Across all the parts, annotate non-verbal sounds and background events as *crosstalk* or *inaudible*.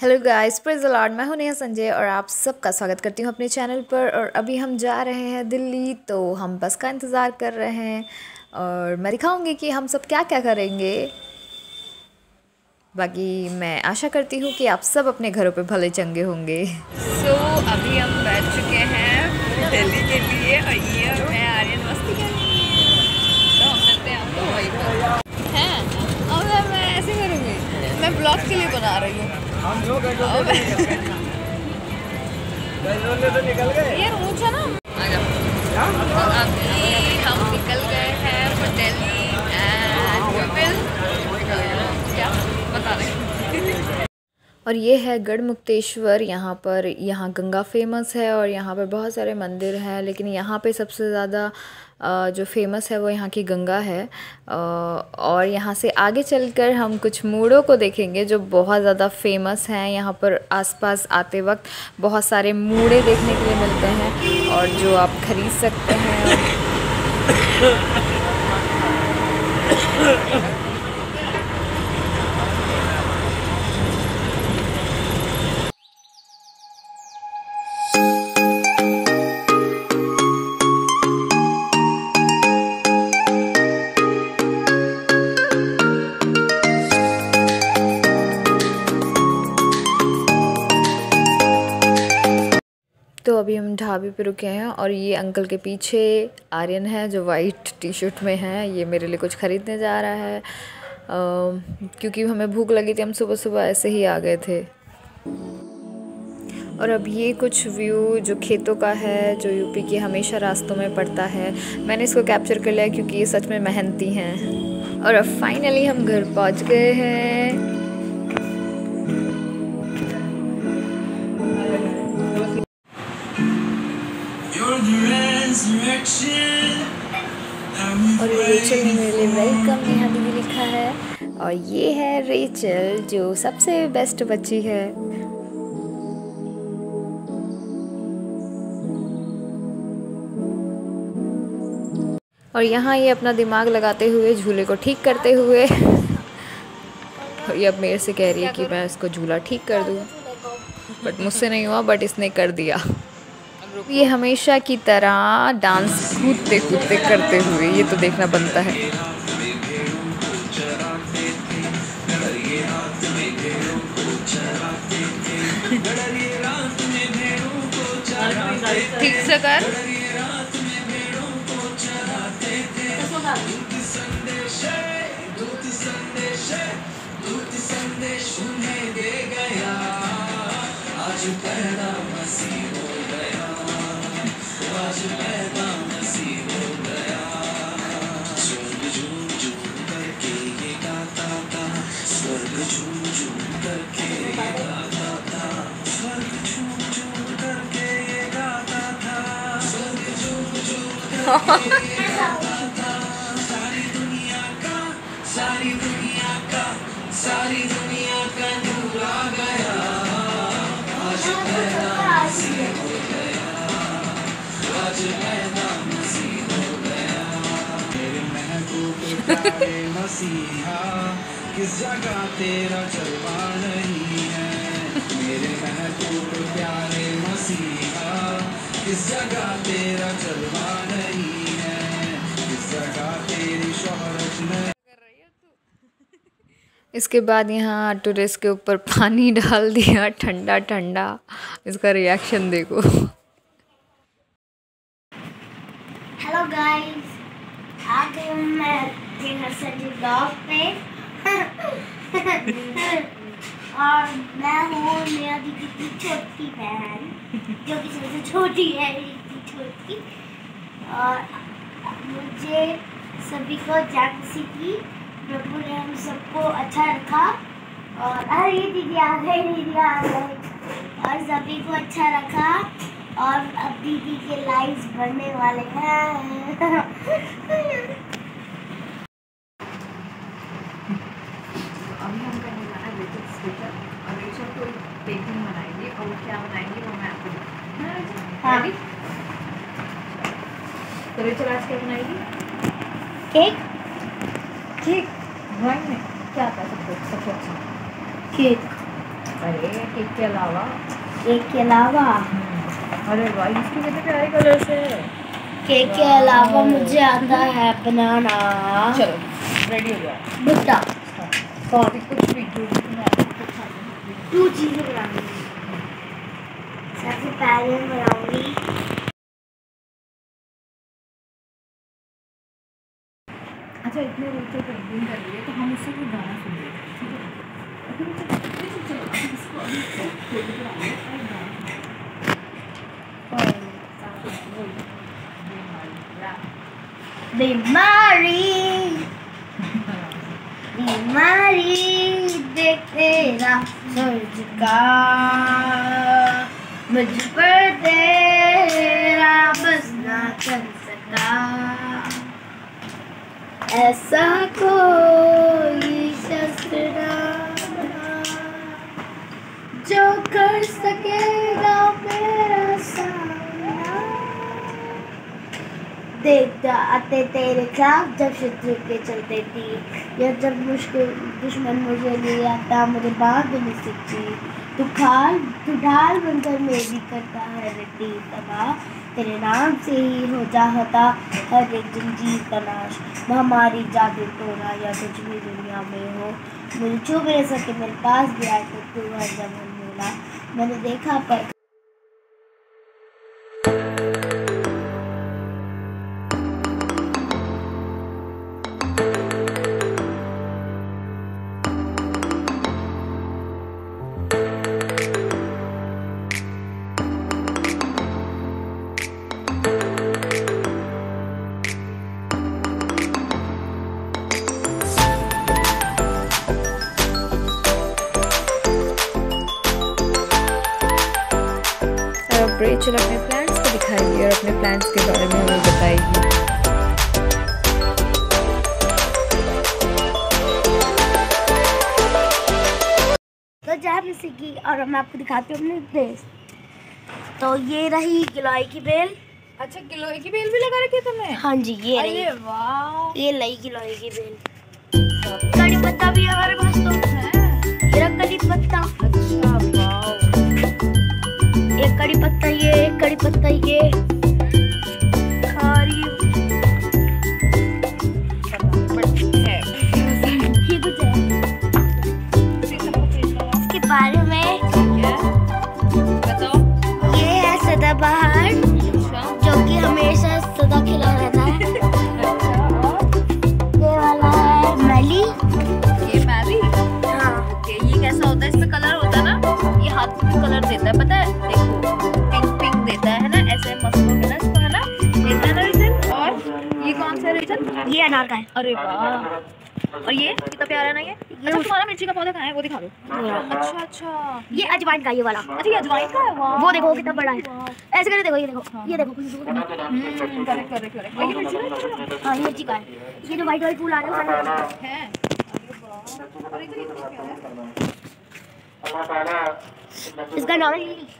Hello guys praise Lord मैं हूँ नेहा संजय और आप सबका स्वागत करती हूँ अपने चैनल पर। और अभी हम जा रहे हैं दिल्ली तो हम बस का इंतज़ार कर रहे हैं। और मैं दिखाऊँगी कि हम सब क्या क्या करेंगे। बाकी मैं आशा करती हूँ कि आप सब अपने घरों पे भले चंगे होंगे। सो so, अभी हम बैठ चुके हैं दिल्ली के लिए और ये यार ऊँचा ना? तो अभी हम निकल गए हैं दिल्ली क्या बता रहे और ये है गढ़ मुक्तेश्वर यहाँ पर यहाँ गंगा फ़ेमस है और यहाँ पर बहुत सारे मंदिर हैं लेकिन यहाँ पे सबसे ज़्यादा जो फ़ेमस है वो यहाँ की गंगा है और यहाँ से आगे चलकर हम कुछ मूड़ों को देखेंगे जो बहुत ज़्यादा फ़ेमस हैं यहाँ पर आसपास आते वक्त बहुत सारे मूड़े देखने के लिए मिलते हैं और जो आप ख़रीद सकते हैं तो अभी हम ढाबे पे रुके हैं और ये अंकल के पीछे आर्यन है जो वाइट टी शर्ट में है। ये मेरे लिए कुछ ख़रीदने जा रहा है। आ, क्योंकि हमें भूख लगी थी हम सुबह सुबह ऐसे ही आ गए थे। और अब ये कुछ व्यू जो खेतों का है जो यूपी के हमेशा रास्तों में पड़ता है मैंने इसको कैप्चर कर लिया क्योंकि ये सच में मेहनती हैं। और अब फाइनली हम घर पहुँच गए हैं। और रेचल ने मेरे वेलकम नेहा दीदी लिखा है। और ये है रेचल जो सबसे बेस्ट बच्ची है। और यहाँ ये अपना दिमाग लगाते हुए झूले को ठीक करते हुए। और ये अब मेरे से कह रही है कि मैं इसको झूला ठीक कर दूँ। बट मुझसे नहीं हुआ बट इसने कर दिया। ये हमेशा की तरह डांस कूदते कूदते करते हुए ये तो देखना बनता है। ठीक से कर। आज सारी दुनिया का सारी दुनिया का सारी दुनिया का नूर आ गया। किस जगह तेरा जलवा नहीं है मेरे महबूब प्यारे मसीहा किस जगह तेरा जलवा नहीं है किस जगह तेरी शोहरत नहीं इसके बाद यहाँ टूरिस्ट के ऊपर पानी डाल दिया, ठंडा ठंडा। इसका रिएक्शन देखो हेलो गाइस आ गई हूँ मैं और मैं हूँ मेरा दीदी की छोटी बहन, जो कि सबसे छोटी है इतनी छोटी। और मुझे सभी को जागृति की प्रभु ने हम सबको अच्छा रखा। और अरे दीदी आ गई, दीदी आ गई। और सभी को अच्छा रखा। और अब दीदी के लाइव्स बढ़ने वाले हैं *laughs* अभी हम करने जा रहे हैं रेचल स्पीकर और रेचल को एक पेंटिंग बनाएँगे और वो क्या बनाएँगे वो मैं आपको हाँ। Ready? तो रेचल आज क्या बनाएगी केक केक ड्राइंग में क्या आता है सबसे अच्छा। केक। अरे केक के अलावा? केक के अलावा? अरे वाह इसके कितने प्यारे कलर्स है केक के अलावा मुझे आता है बनाना। चलो रेडी हो गया। भुट्टा और कुछ भी जो। टू चीज़ें बनाऊँगी। सबसे पहले बनाऊँगी अच्छा इतने रोज से पेंटिंग कर रही है तो हम उससे कोई गाना सुन लेते ठीक है? का। मुझ पर तेरा बस ना कर सका। ऐसा कोई जो कर सकेगा मेरा सामना। देखता आते तेरे खिलाफ जब शत्रु के चलते थी या जब मुश्किल, दुश्मन मुझे ले आता, मुझे बात भी नहीं सकती। तू खाल, तू ढाल बनकर मेरी करता है रटी तबाह तेरे नाम से ही हो जाता हर एक जंजीर का नाश। महामारी जादू टोना या कुछ भी दुनिया में हो। मुझे चुप रह सके मेरे पास भी आए तो तू हर जमन मिला। मैंने देखा पर रेचल अपने प्लान्स को दिखाएगी और अपने प्लान्स के बारे में हमें बताएगी। तो जहाँ मैं सीखी और मैं आपको दिखाती हूँ अपनी ड्रेस तो ये रही गिलोय की बेल। अच्छा किलो की बेल भी लगा रखी है तुमने? हाँ जी ये रही। अरे वाह। ये लई गिलोय की बेल। कड़ी पत्ता भी हमारे पास तो। मेरा कड़ी पत्ता। अच्छा। एक कड़ी पत्ता ये एक कड़ी पत्ता ये और ये ये कुछ है। इसके बारे में ये है सदाबहार जो कि हमेशा सदा खिला रहता है। ये वाला है मली। ये मैरी हाँ। ये कैसा होता है? इसमें कलर होता है ना ये हाथ में कलर देता है पता है? ये अनार का है। अरे वाह। और ये? कितना प्यारा है ना ये? अच्छा तुम्हारा मिर्ची का पौधा कहाँ है? वो दिखा दो। अच्छा अच्छा। ये अजवाइन का ये वाला। अच्छा ये अजवाइन का है? वाह। वो देखो कितना बड़ा है। ऐसे करके देखो ये देखो ये देखो। Hmm correct correct correct. और ये मिर्ची का है? ये मिर्ची का है। ये जो व्हाइट वाइट फूल आ रहे हैं है। और इधर इतना प्यारा है। इसका नाम है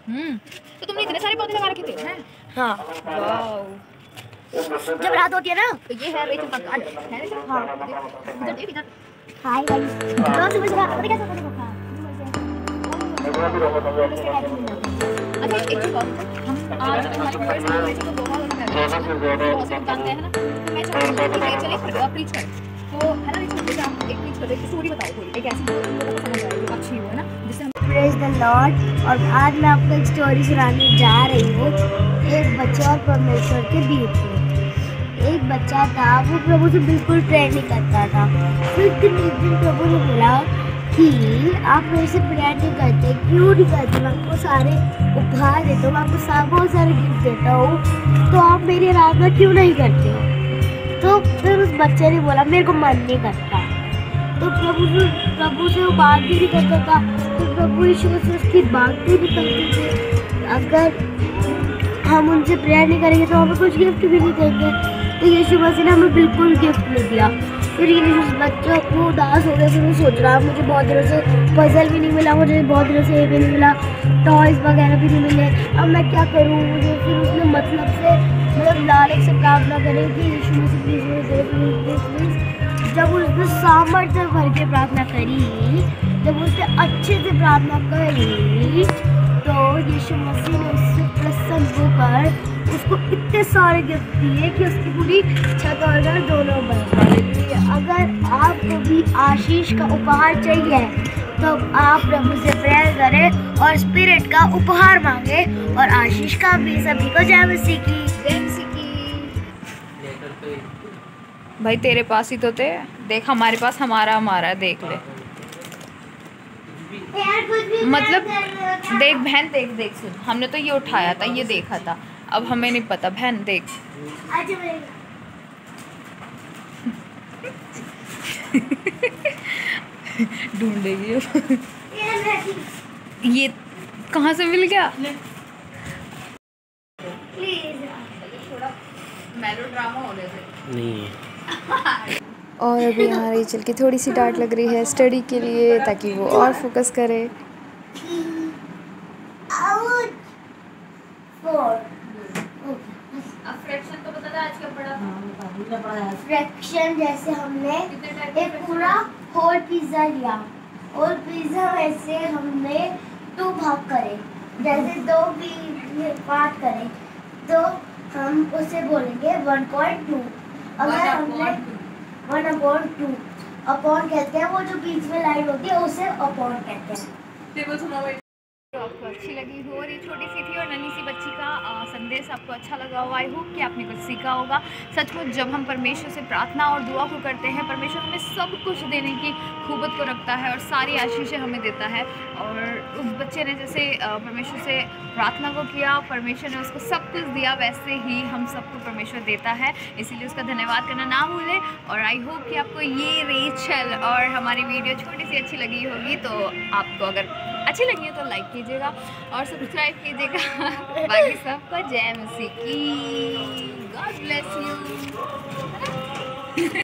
हम्म तो तुमने इतने सारे पौधे लगा रखे थे? हैं। हाँ वाओ जब रात होती है ना तो ये है रेचल गार्डन है रेचल हाँ। इधर देख इधर। हाय गाइस तो सुबह सुबह पता कैसा हाँ? अच्छा एक चीज़ और। हम आज हमारे व्यूअर्स को को बहुत ज़्यादा बहुत से हैं ना? तो मैं चाहती हूँ कि रेचल एक प्रीच करे। तो है ना आप एक प्रीच कर। एक स्टोरी बताओ कोई। एक ऐसी समझ अच्छी हो ना? जिससे प्रेज द लॉर्ड और आज मैं आपको एक स्टोरी सुनाने जा रही हूँ। एक बच्चे और परमेश्वर के बीच में। एक बच्चा था, वो प्रभु से बिल्कुल प्रेयर नहीं करता था। फिर दिन एक दिन प्रभु ने बोला कि, आप मेरे से प्रेयर नहीं करते, क्यों नहीं करते? मैं आपको सारे उपहार देता हूँ, मैं आपको सा- बहुत सारे गिफ्ट देता हूँ। तो आप मेरी आराधना क्यों नहीं करते हो? तो फिर उस बच्चे ने बोला, मेरे को मन नहीं करता। तो प्रभु से प्रभु से वो बात भी नहीं करता था। तो प्रभु यीशु से उसकी बात भी नहीं करते थे। अगर हम उनसे प्रेयर नहीं करेंगे तो हमें कुछ गिफ्ट भी नहीं देंगे। तो यीशु मसीह ने हमें बिल्कुल गिफ्ट नहीं दिया। फिर उस बच्चों को उदास हो गया फिर वो सोच रहा, मुझे बहुत दिनों से पजल भी नहीं मिला, मुझे बहुत दिनों से ये भी नहीं मिला टॉयज वगैरह भी नहीं मिले। अब मैं क्या करूँ? मुझे फिर उसने मतलब से मतलब लालच से प्रार्थना करें कि यीशु मसीह प्लीज़ मुझे प्लीज़ प्लीज़। जब उसने सामर्थ्य भर के प्रार्थना करी, जब उसने अच्छे से प्रार्थना करी तो यीशु मसीह ने उससे प्रसन्न होकर उसको इतने सारे गिफ्ट दिए कि उसकी पूरी छत और घर दोनों बन अगर आपको भी आशीष का उपहार चाहिए तो आप प्रभु से प्रेयर करें और स्पिरिट का उपहार मांगे और आशीष का भी, सभी को जय मसीह की की। भाई, तेरे पास ही तो थे। देख, हमारे पास हमारा हमारा देख ले। मतलब? देख, बहन, देख देख, सुन। हमने तो ये उठाया था, ये देखा था। अब हमें नहीं पता। बहन, देख। ढूंढेगी ये कहाँ से मिल गया? प्लीज़ मेलो ड्रामा हो रहे नहीं। और अभी यहाँ रेचल की थोड़ी सी डांट लग रही है स्टडी के लिए ताकि वो और फोकस करे। आउट फोर अब फ्रैक्शन तो फ्रैक्शन जैसे हमने एक पूरा होल पिज्जा लिया। और पिज्जा में से हमने दो भाग करे। जैसे दो भी पार्ट करें तो हम उसे बोलेंगे वन पॉइंट टू अगर हमने वन अपॉन टू अपॉन कहते हैं, वो जो बीच में लाइन होती है, उसे अपॉन कहते हैं। अच्छी लगी हो और ये छोटी सी थी और नन्ही सी बच्ची का अ, संदेश आपको अच्छा लगा हो। आई होप कि आपने कुछ सीखा होगा। सचमुच जब हम परमेश्वर से प्रार्थना और दुआ को करते हैं परमेश्वर हमें सब कुछ देने की खूबत को रखता है और सारी आशीषें हमें देता है। और उस बच्चे ने जैसे परमेश्वर से प्रार्थना को किया परमेश्वर ने उसको सब कुछ दिया वैसे ही हम सबको परमेश्वर देता है। इसीलिए उसका धन्यवाद करना ना भूलें। और आई होप कि आपको ये रेचल और हमारी वीडियो छोटी सी अच्छी लगी होगी तो आपको अगर अच्छी लगी है तो लाइक कीजिएगा और सब्सक्राइब कीजिएगा। *laughs* बाकी सबको जय मसीह की गॉड ब्लेस यू